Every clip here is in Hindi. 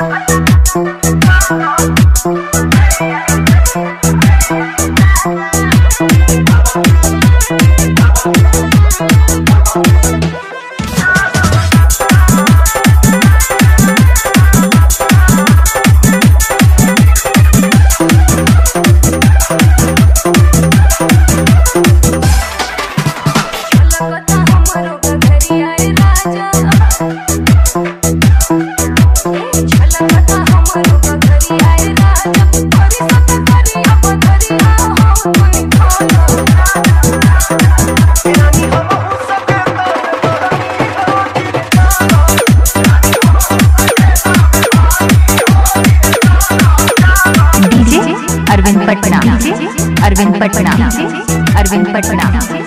अरविंद पटना। अरविंद पटना। अरविंद पटना।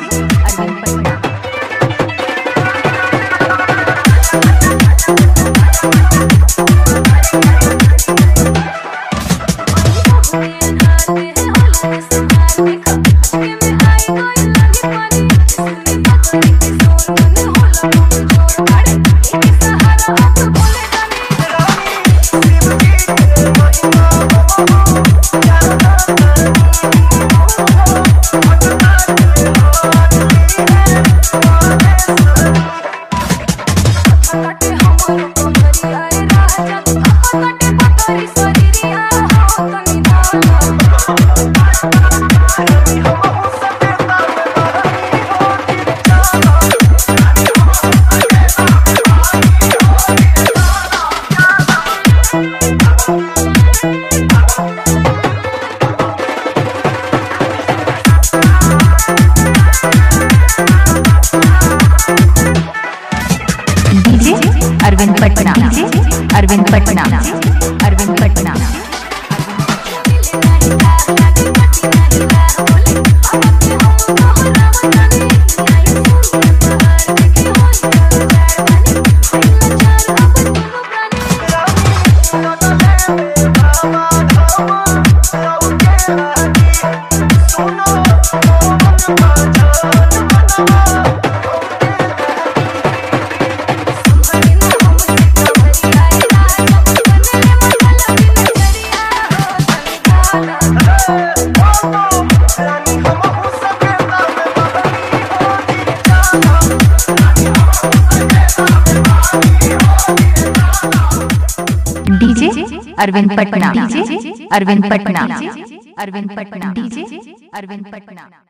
पटना। अरविंद पटना। अरविंद पटना। अरविंद पटना। अरविंद पटना। डीजे अरविंद पटना।